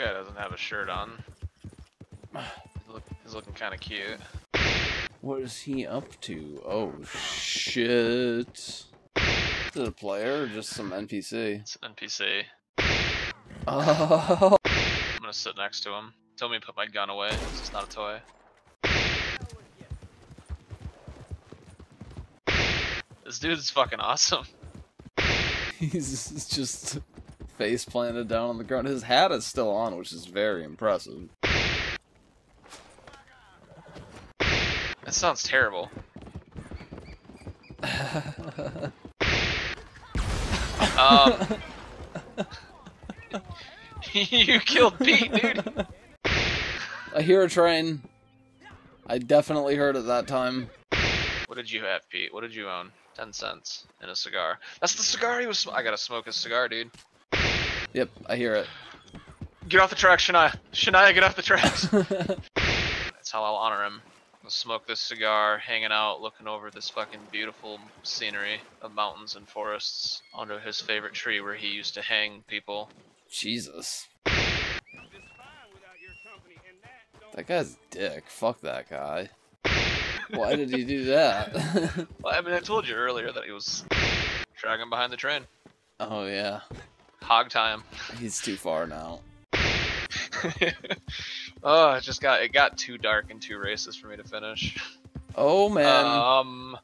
guy doesn't have a shirt on. He's, look, he's looking kind of cute. What is he up to? Oh shit. Is it a player or just some NPC? It's an NPC. Oh. I'm gonna sit next to him. Tell me to put my gun away. it's is not a toy. This dude's fucking awesome. He's just face planted down on the ground. His hat is still on, which is very impressive. That sounds terrible. Um, you killed Pete, dude. I hear a train. I definitely heard it that time. What did you have, Pete? What did you own? Ten cents and a cigar. That's the cigar he was. sm- I gotta smoke a cigar, dude. Yep, I hear it. Get off the tracks, Shania. Shania, get off the tracks. That's how I'll honor him. I'll smoke this cigar, hanging out, looking over this fucking beautiful scenery of mountains and forests under his favorite tree where he used to hang people. Jesus. That guy's a dick. Fuck that guy. Why did he do that? Well, I mean, I told you earlier that he was dragging behind the train. oh yeah. Hog time. He's too far now. oh, it just got it got too dark and too racist for me to finish. Oh man. Um,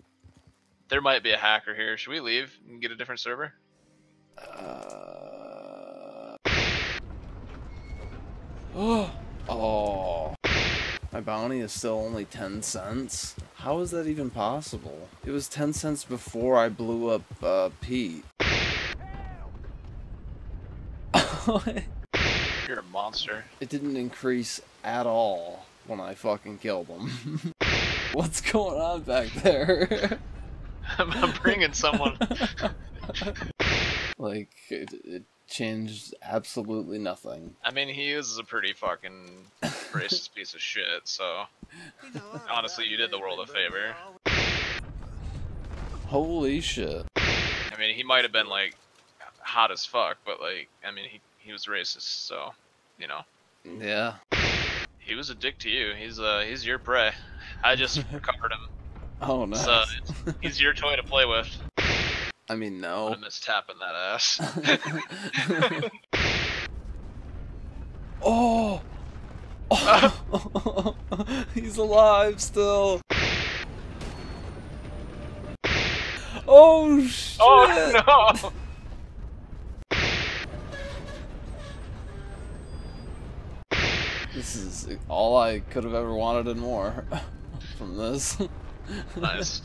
there might be a hacker here. Should we leave and get a different server? Uh... Oh. Oh. My bounty is still only 10 cents? How is that even possible? It was 10 cents before I blew up, uh, Pete. You're a monster. it didn't increase at all when I fucking killed him. What's going on back there? I'm I'm bringing someone. like, it, it changed absolutely nothing. I mean, he is a pretty fucking racist piece of shit. So honestly, you did the world a favor. Holy shit. I mean, he might have been like hot as fuck, but like, I mean, he he was racist. So you know, Yeah. he was a dick to you. He's uh he's your prey. I just recovered him. Oh, nice. So he's your toy to play with. I mean, no. gonna miss tapping that ass. oh! oh! He's alive still. Oh shit! oh no! This is all I could have ever wanted and more from this. Nice.